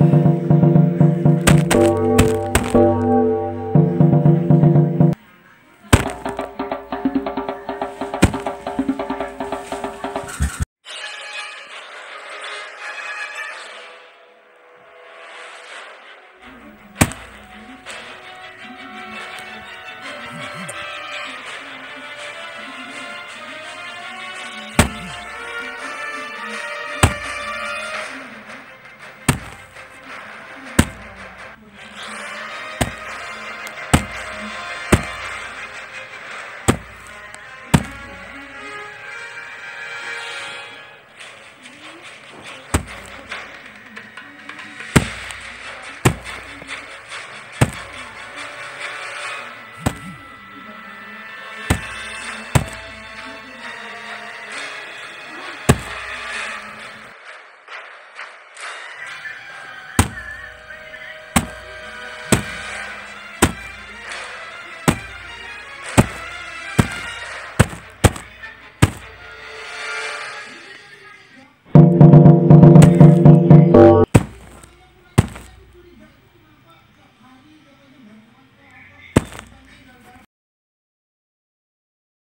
Amen.